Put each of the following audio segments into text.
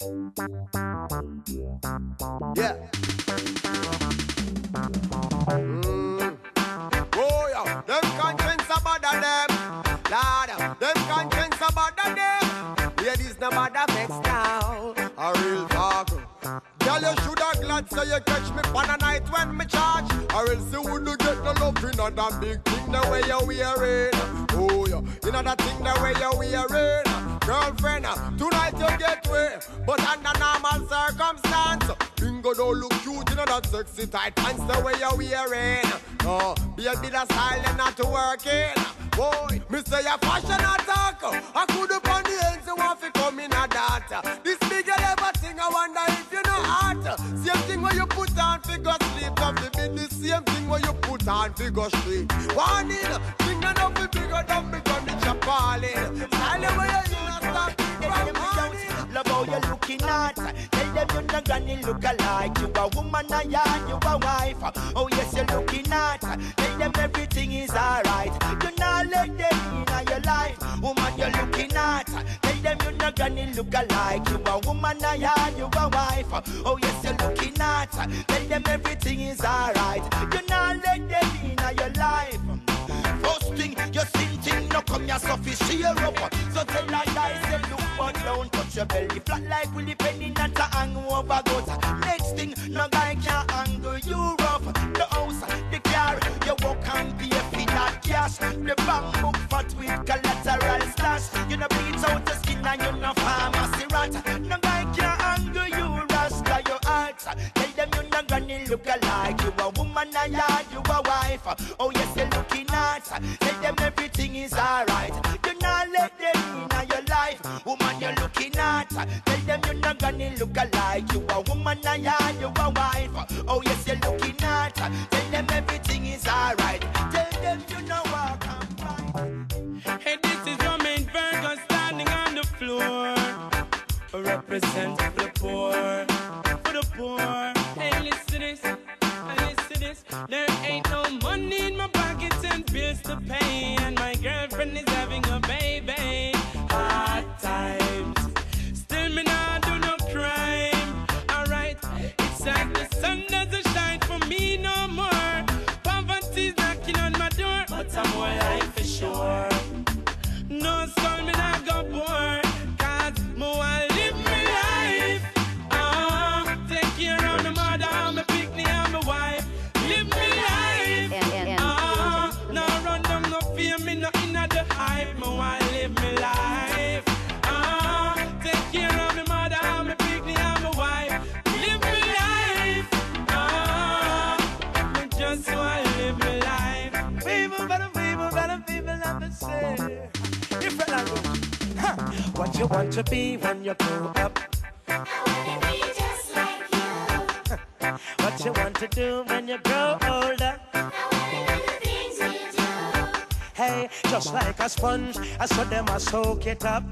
Yeah. Mm. Oh, yeah. Them conscience about them. Lord, them conscience about them. Ladies, no matter vex now. A real talk. Girl, you shoulda glad so you catch me a night when me charge. Or else you wouldn't get no love in that big thing the way you wearing. Oh, yeah. You know that thing the way you wearing. Girlfriend, uh, tonight you get way, but under normal circumstance, bingo don't look cute, you know that sexy tight pants the way you're wearing. No, baby, the style and not working. Boy, me say a fashion attack. Uh, I could up on the ends, you want to come in a that. Big ever thing, I wonder if you know heart. Same thing when you put on figure sleep, be the same thing when you put on figure street. Warning, thing enough be bigger than me gun, it's a falling. Style the way you not stop from falling. Love how you looking at Tell them you're not granny look alike You a woman and yeah, you a wife Oh yes, you're looking at Tell them everything is alright not granny look alike. You a woman I yeah, you a wife. Oh yes, you're looking at Tell them everything is alright. You not let them in your life. First thing, you sin thing, no come your surface share up. So tell a your belly. Flat like Willie Penny, not a hang over goat. Next thing, no guy can angle you rough. The house, the car, you walk and pay for that cash. The bank book fat with collateral stash. You know bleach out the skin and you no pharmacy rat. No guy can angle you, rasta your heart. Tell them you no granny look alike. You a woman and yeah, you a wife. Oh yes, you're looking at. Tell them everything is alright. Do not let them gonna look alike. You a woman and yeah, you a wife. Oh yes, you're looking at. Tell them everything is alright. Tell them you know walk and fight. Hey, this is Romain Virgo standing on the floor. Represent you want to be when you grow up? What you want to do when you grow older? Hey, just like a sponge, I saw them I soak it up.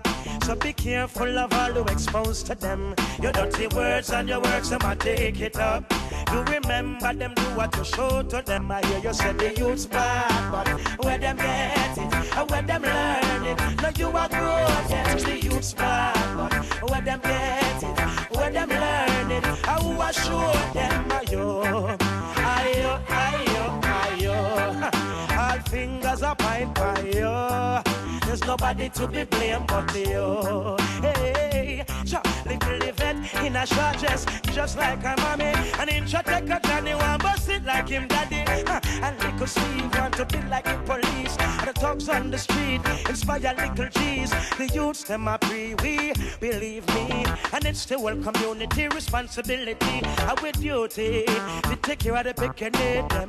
So be careful of all you expose to them. Your dirty words and your works, them I take it up. You remember them, do what you show to them. I hear you say the youth's bad, but where them get it, where them learn it. Now you are good, yes, youth's bad, where them get it, where them learn it. I I show them, ayo, ayo, ayo, ayo. All fingers and by you. There's nobody to be blamed but you. Hey, so little Yvette in a short dress, just like her mommy. And in short take a Johnny one bust it like him daddy. Huh. And little Steve want to be like the police. And the thugs on the street inspire little G's. The youths them a pre we believe me. And it's the whole community responsibility. Our duty to take care of the picking them.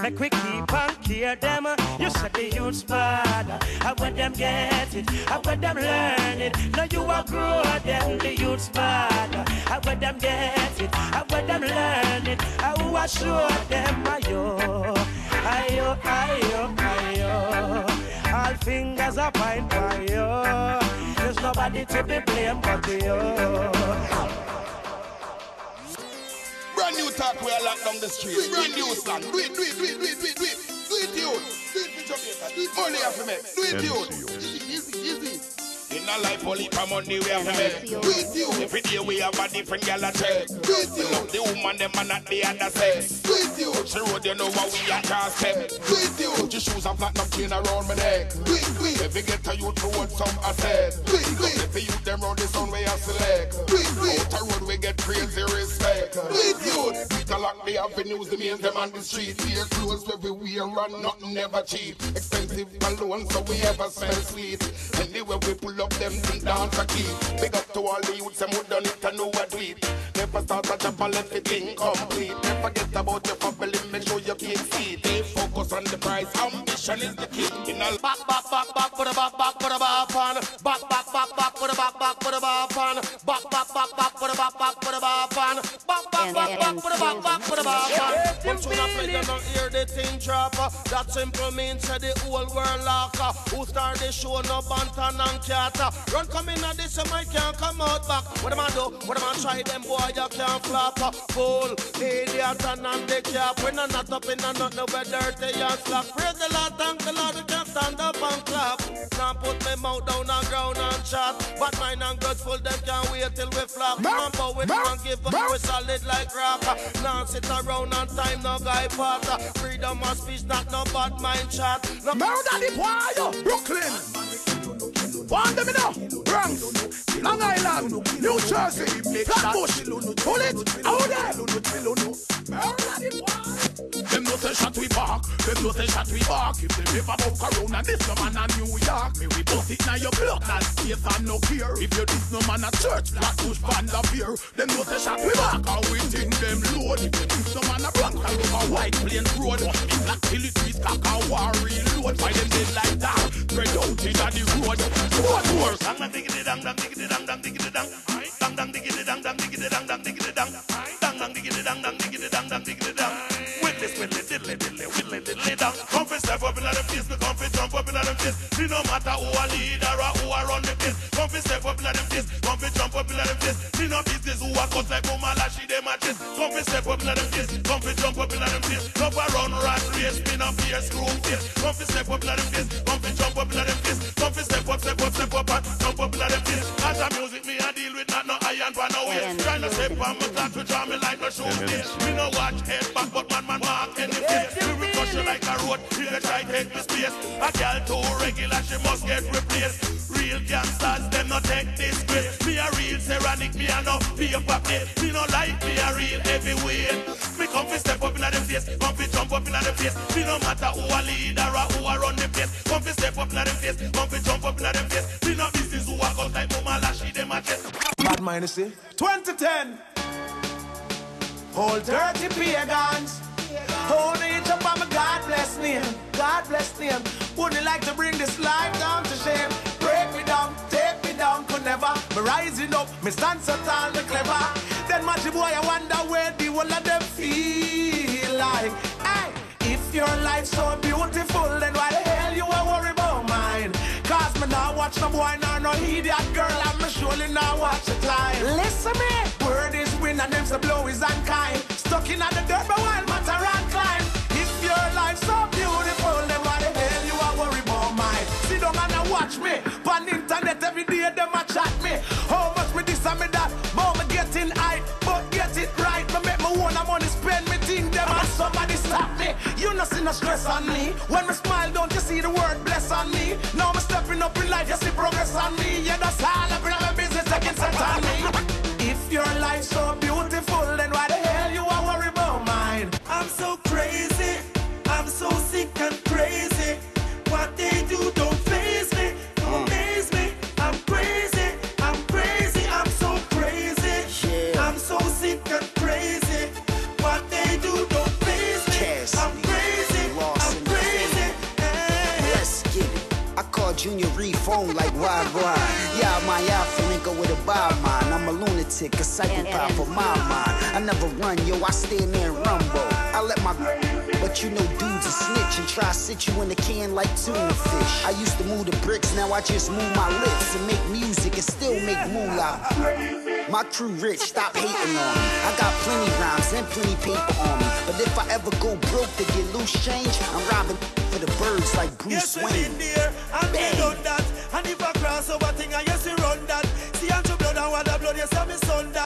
Make we keep on care them. You said the youths bad. I when them get it. I when them learn it. Now you are good them the youths bad. I when them get it. I when them learn it. I who I show them ayo. Ayo, ayo, ayo. All fingers are point by you. There's nobody to be blamed but you. Brand new talk where I lock down the street. Brand new song. Do it, do it, do it, do it, do it, do it. Do it, you. Do it for Jamaica. Do it money after me. Do it, you. Easy, easy, easy. You In a life, only for money we have to. With you. Every day we have a different gal a check. With you. Love the woman, them and not the other sex. With you. She road, you know what we are can't step. With you. Put your shoes and platinum chain around my neck. With we. If you get to you to want some asset. With we. If you them round the sun, we are select. With we. Out the road, we get crazy respect. With you. A lock the avenues, the main them on the street. We are close everywhere, run nothing never cheap. Expensive alone, so we ever smell sweet. Anyway, we pull up them things down for keep. Big up to all the youths, them who done it and know what it. Never start a job and let it incomplete. Never forget about your family, make sure you keep feet. Stay focused on the prize, ambition is the key. In a back, back, back, back, put a back, back, put a back on. Back, back, back, back, put a back, back, put a back on. Back, back, back, back, put a back, back, put a back on. Back, back, back, back, a back, back, put a back on. When tune up play, you don't hear the thing drop. That simple means say the whole world lock. Who start the show, no Banton and cat. Run come in and this, I can't come out back. What am I do? What am I try them boy, you can't flop. Fool, idiot and on the cap. When I'm not up in a nothing where dirty and slack. Praise the Lord, thank the Lord, we can stand up and clap. Now put my mouth down on ground and chat. But mine and good full, them can't wait till we flop. Come on, bow it and give up, we solid like rock. Now sit around on time, no guy part. Freedom of speech, not no bad mind chat. No Murder the boy, Brooklyn. One them know, Bronx, Long Island, New Jersey, Flatbush, pull it, out there. Them say shot we back. If them ever about Corona, this no man a New York. Me we put it now your blood, not safe and no care. If you this no man a church, Flatbush, Panda Pier. Them no say shot we back, and we think them load. If them this no man a Bronx, and over White Plains Road. In Black Hilly Trees, cock and war reload. Why them dead like that? Spread out in the road. Road wars. Dang dang diggity dang dang diggity dang dang diggity dang. Dang dang diggity dang dang diggity dang dang diggity dang. Dang dang diggity dang dang diggity dang dang diggity dang. Up inna them face. Me no matter who a leader or who a run the place. Come fi step up inna them face, come fi jump up inna them face. Me no business who a cut like Mama Lashy dem a chase. Come fi step up inna them face, come fi jump up inna them face. Come fi run rat race, me no fear screw face. Come fi step up inna them face, come fi jump up inna them face. Come fi step up, step up, step up and jump up inna them face. As a music me a deal with not no iron for no way. Trying to step on my clock to draw me like no show Me no watch head back, but man man mark any face. We will crush you like a road. If you try take me space, a girl too regular, she must get replaced. Real gangsters, them no take this grace. Me a real ceramic, me a no paper plate. Me no like me a real heavyweight. Me come fi step up inna them face, come fi jump up inna them face. Me no matter who a leader or who a run the place. Come fi step up inna them face, come fi jump up inna them face. Me no business who a cut like Mama Lashy them a chest. Bad mind, you see. 2010. Hold 30 pagans. Hold each up on my God Wouldn't like to bring this life down to shame. Break me down, take me down, could never. Me rising up, me stand so tall, me clever. Then matchy boy, I wonder where the whole of them feel like. Hey, if your life's so beautiful, then why the hell you are worried about mine? Cause me now watch no boy, nor no idiot girl, me surely now watch the time. Listen me, word is win and them say blow is unkind. Stuck in the dirt, but while matter day, them a chat me. How much me this and me that? But me getting high, but get it right. Me make me own money, spend me thing them and somebody stop me. You not see no stress on me. When me smile, don't you see the word bless on me? Now me stepping up in life, you see progress on me. Yeah, that's all Junior phone like why? Yeah, my alpha nigga with a bar mind. I'm a lunatic, a psychopath for my mind. I never run, yo, I stand there and rumble. I let my but you know dudes a snitch and try to sit you in the can like tuna fish. I used to move the bricks, now I just move my lips and make music and still make moolah. My crew rich, stop hating on me. I got plenty rhymes and plenty paper on me. But if I ever go broke to get loose change, I'm robbing for the birds like Bruce Yes, Wayne. been there and we Bang. done that. And if I cross over